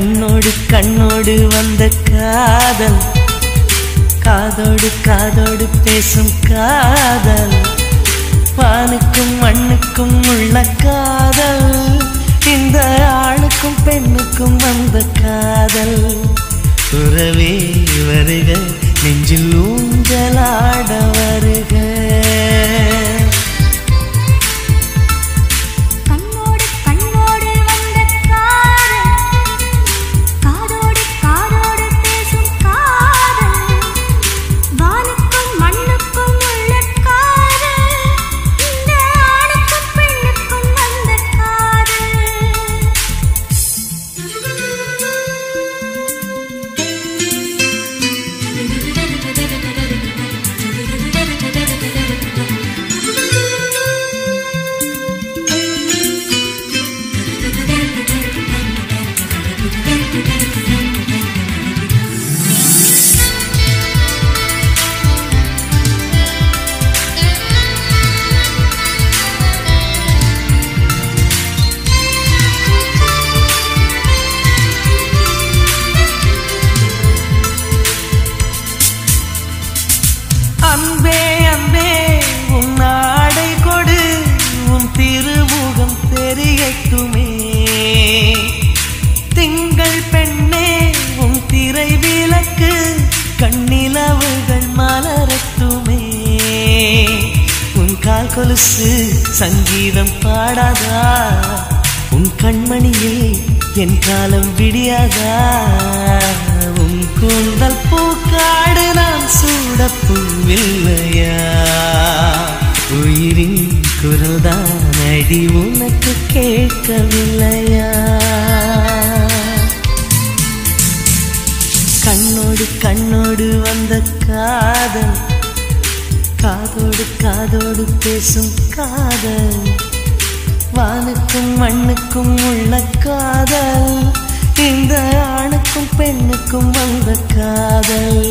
கண்ணோடு கண்ணோடு வந்த காதல். காதோடு காதோடு பேசும் காதல். வானுக்கும் மண்ணுக்கும் உள்ள காதல். இந்த ஆணுக்கும் பெண்ணுக்கும் வந்த காதல். துறவே வருக நெஞ்சில் ஊஞ்சலாட வருக. திருமுகம் தெரியட்டுமே திங்கள் பெண்ணே உன் திரை விளக்கு கண்ணிலவுகள் மலரட்டுமே. உன் கால் கொலுசு சங்கீதம் பாடாதா? உன் கண்மணியில் என் காலம் விடியாதா? உன் கூந்தல் பூக்காடு நான் சூட பூவில்லையா அடி உனக்கு கேட்கவில்லையா? கண்ணோடு கண்ணோடு வந்த காதல் காதோடு காதோடு பேசும் காதல் வானுக்கும் மண்ணுக்கும் உள்ள காதல் இந்த ஆணுக்கும் பெண்ணுக்கும் வந்த காதல்.